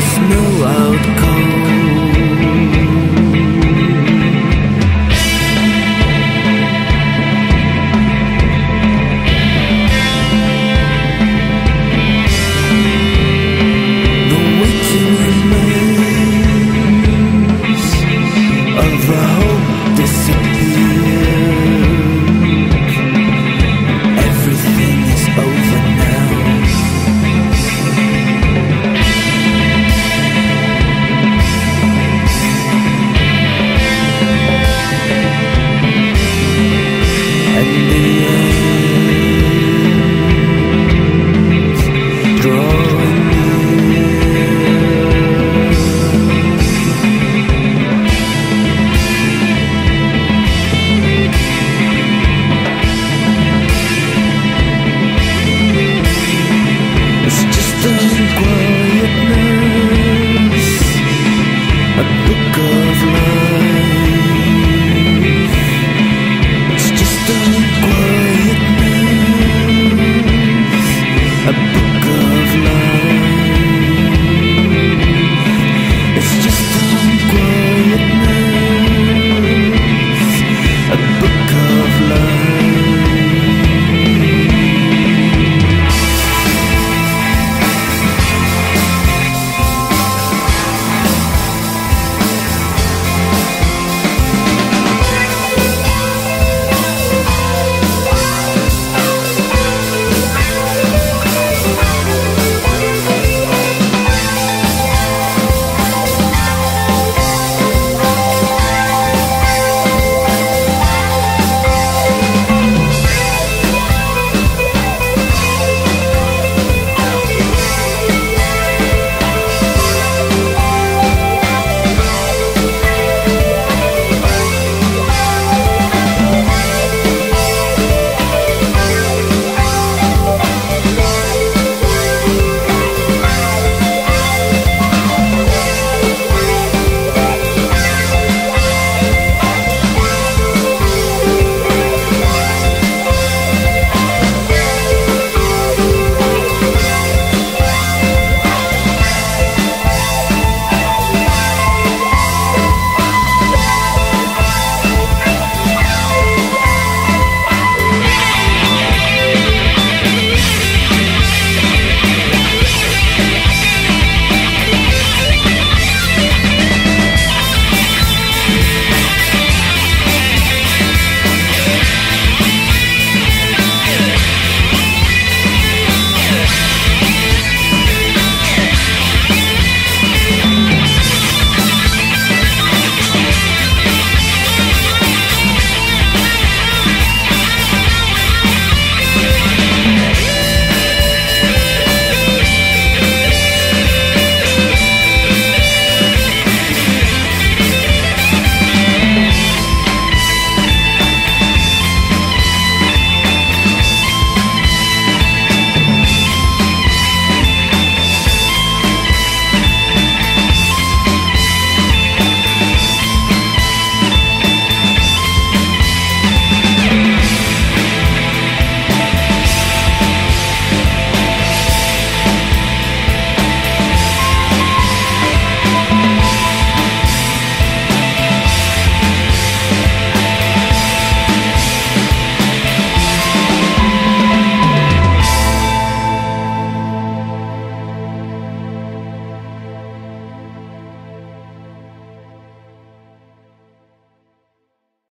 snow out a